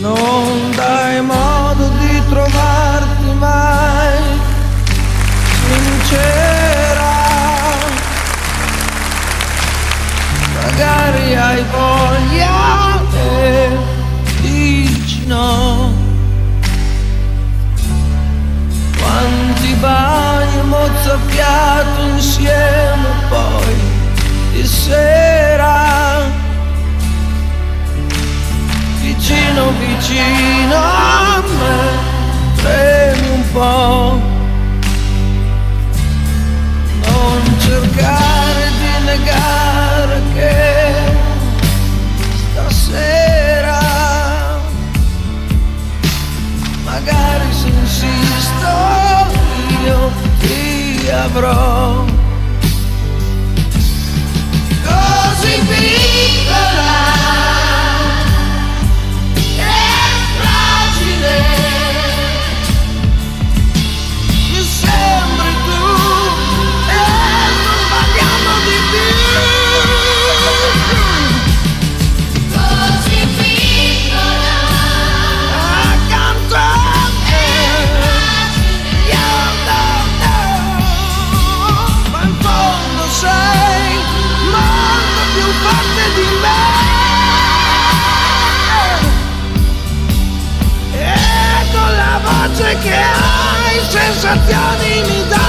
non dai modo di trovarti mai sincera. Magari hai voglia e dici no. Quanti bagni mozzafiato insieme poi vicino a me premi un po' non cercare di negare che stasera magari se insisto io ti avrò e con la voce che hai sensazioni mi dai